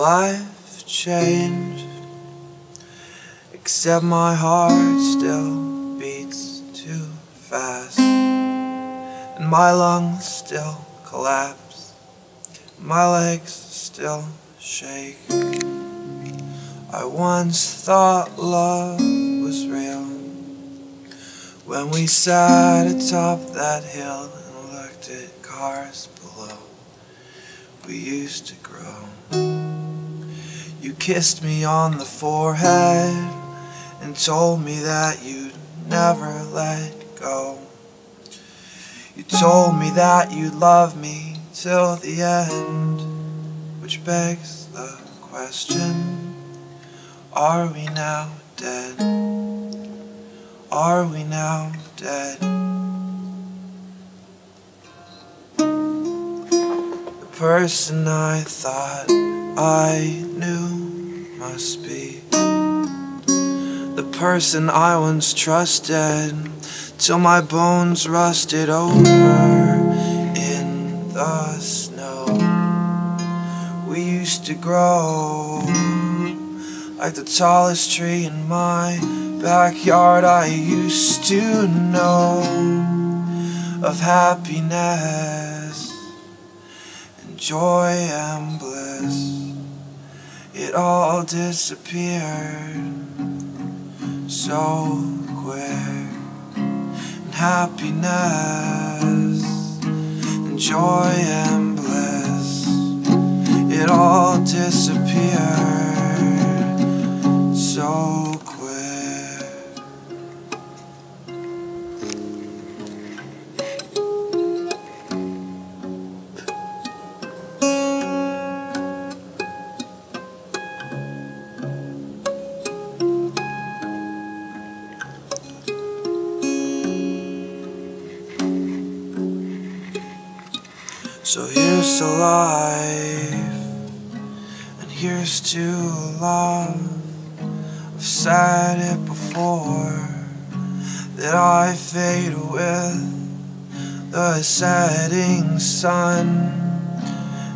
I've changed, except my heart still beats too fast, and my lungs still collapse, my legs still shake. I once thought love was real when we sat atop that hill and looked at cars below. We used to grow. You kissed me on the forehead and told me that you'd never let go. You told me that you'd love me till the end, which begs the question Are we now dead? Are we now dead? The person I thought I knew must be the person I once trusted till my bones rusted over in the snow. We used to grow like the tallest tree in my backyard. I used to know of happiness and joy and bliss. It all disappeared so quick. And happiness and joy and bliss. It all disappeared so So here's to life, and here's to love. I've said it before that I fade with the setting sun.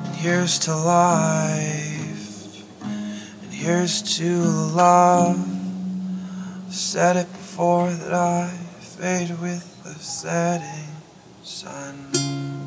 And here's to life, and here's to love. I've said it before that I fade with the setting sun.